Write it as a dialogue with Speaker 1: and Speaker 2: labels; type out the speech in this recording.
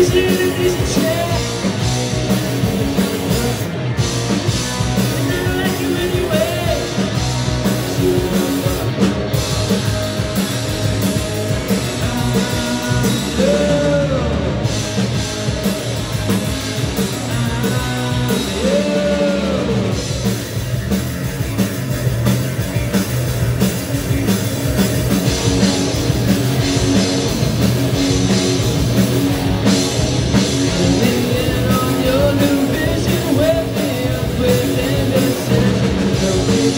Speaker 1: easy.